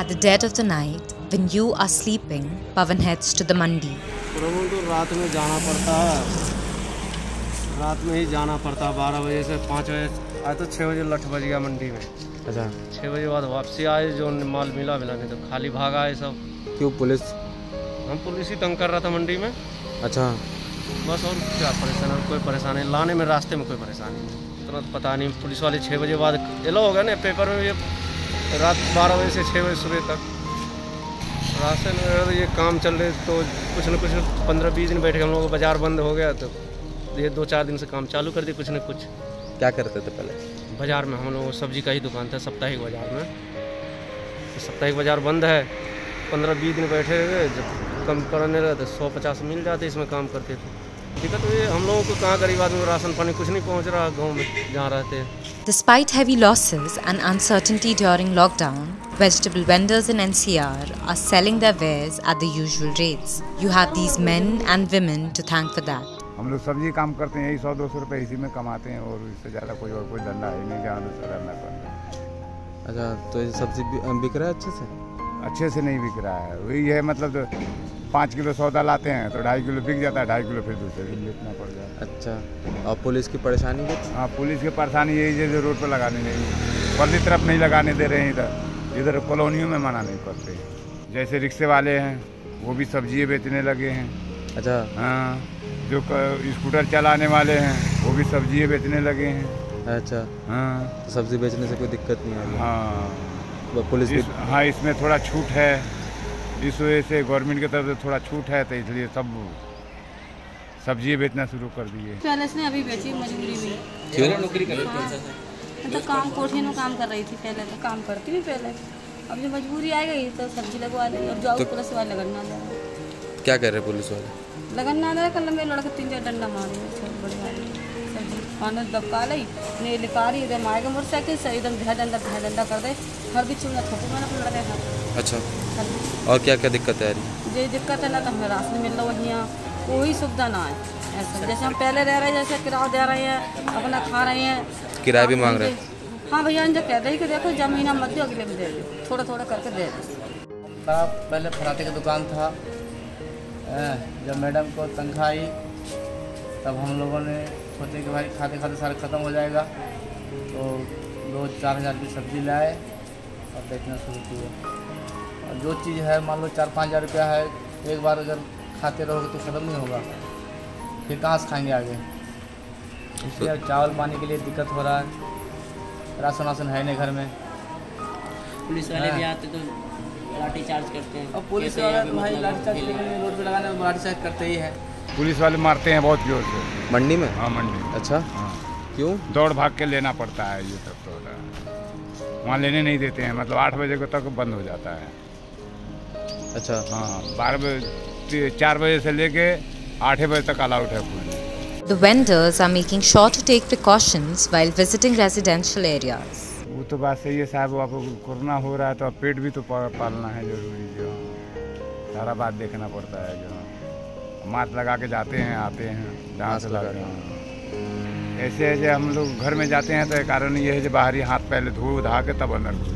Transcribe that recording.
At the dead of the night, when you are sleeping, Pavan heads to the mandi. प्रभु तो रात में जाना पड़ता है। रात में ही जाना पड़ता है बारह बजे से पाँच बजे आज तो छः बजे लठ बज गया मंडी में। अच्छा। छः बजे बाद वापसी आए जो माल मिला मिला नहीं तो खाली भागा है सब। क्यों पुलिस? हम पुलिस ही तंग कर रहा था मंडी में। अच्छा। बस और क्या परेशानी कोई परेशानी? लाने में रास्ते में कोई परेशानी? नहीं तुरंत पता नहीं पुलिस वाले छः बजे बाद एलो हो गया ना पेपर में ये रात बारह बजे से छः बजे सुबह तक। राशन वगैरह ये काम चल रहे तो कुछ न कुछ पंद्रह बीस दिन बैठे हम लोग का बाज़ार बंद हो गया तो ये दो चार दिन से काम चालू कर दिए कुछ न कुछ। क्या करते थे पहले? बाज़ार में हम लोग को सब्ज़ी का ही दुकान था साप्ताहिक बाज़ार में। तो साप्ताहिक बाज़ार बंद है पंद्रह बीस दिन बैठे हुए जब कम करने तो सौ पचास मिल जाते इसमें काम करते थे दिक्कत तो ये हम लोगों को कहाँ गरीब आदमी को राशन पानी कुछ नहीं पहुँच रहा गाँव में जहाँ रहते हैं Despite heavy losses and uncertainty during lockdown, vegetable vendors in NCR are selling their wares at the usual rates. You have these men and women to thank for that. हम लोग सब्ज़ी काम करते हैं यही सौ दो सौ रुपये इसी में कमाते हैं और इससे ज़्यादा कोई और कोई धंधा है नहीं जहाँ दूसरा करना पड़ता है अच्छा तो ये सब्ज़ी बिक रहा है अच्छे से अच्छे से नहीं बिक रहा है वही है मतलब पाँच किलो सौदा लाते हैं तो ढाई किलो बिक जाता है ढाई किलो फिर दूसरे दिन बेचना पड़ जाता है। अच्छा और पुलिस की परेशानी हाँ पुलिस की परेशानी यही है जो रोड पर लगाने नहीं परली तरफ़ नहीं लगाने दे रहे हैं इधर। इधर कॉलोनियों में मना नहीं करते। जैसे रिक्शे वाले हैं वो भी सब्ज़ी बेचने लगे हैं। अच्छा। हाँ जो स्कूटर चलाने वाले हैं वो भी सब्ज़ी बेचने लगे हैं। अच्छा। हाँ। सब्ज़ी बेचने से कोई दिक्कत नहीं है? हाँ। पुलिस हाँ इसमें थोड़ा छूट है। इस वजह से गवर्नमेंट की तरफ़ से थोड़ा छूट है तो इसलिए सब सब्ज़ी बेचना शुरू कर दिए। पहले से अभी बेची मजबूरी में क्यों मैं तो काम कोठी में काम कर रही थी पहले तो काम करती थी पहले। अब जो मजबूरी आ गई तो सब्ज़ी लगवा ली अब जाओ पुलिस वाले लगन ना दे क्या कर रहे पुलिस वाले? लगन ना दे कल मेरे लड़के तीन चार डंडा मारे सब्ज़ी खाने दबका ली ने लिखा रही इधर मारेगा मोटरसाइकिल से एकदम ध्या डंडा ध्या डंडा कर दे हर भी चुना थप्पू मैंने लड़के अच्छा। और क्या क्या दिक्कत है? आ रही जे दिक्कत है ना तो हमें राशन मिल रहा वहीं कोई सुविधा ना है। ऐसा जैसे हम पहले रह रहे हैं जैसे किराया दे रहे हैं अपना खा रहे हैं। किराया भी मांग रहे हैं हाँ भैया इनसे कह रही कि देखो जमीना मत दो अगले में दे दो थोड़ा थोड़ा करके दे दो। पहले फराटे का दुकान था। जब मैडम को तनख्वाह आई तब हम लोगों ने सोचे कि भाई खाते खाते सारे ख़त्म हो जाएगा। तो दो चार हज़ार की सब्ज़ी लाए और बेचना शुरू किया। जो चीज़ है मान लो चार पाँच हज़ार रुपया है एक बार अगर खाते रहोगे तो ख़त्म नहीं होगा। फिर कहाँ से खाएँगे आगे? इसलिए चावल पानी के लिए दिक्कत हो रहा है। राशन वासन है नहीं घर में। पुलिस वाले भी आते तो लाठी चार्ज करते हैं। और पुलिस वाले भाई मतलब। के लिए? रोड पे लगाने में लाठीचार्ज करते ही हैं। पुलिस वाले मारते हैं बहुत ज़ोर से। मंडी में? हाँ मंडी में। अच्छा। हाँ। क्यों? दौड़ भाग के लेना पड़ता है ये सब तो वहाँ लेने नहीं देते हैं मतलब आठ बजे को तक बंद हो जाता है। अच्छा हाँ। बारह बजे चार बजे से लेके आठ बजे तक अलाउड है full The vendors are making sure to take precautions while visiting residential areas. वो तो बात सही है साहब वो आपको कोरोना हो रहा है तो अब पेट भी तो पालना है ज़रूरी जो। सारा बात देखना पड़ता है जो। मास्क लगा के जाते हैं आते हैं जहाँ से मास्क लगा लाते हैं। ऐसे है जो हम लोग घर में जाते हैं तो कारण ये है जो बाहरी हाथ पहले धो धा के तब अंदर घुस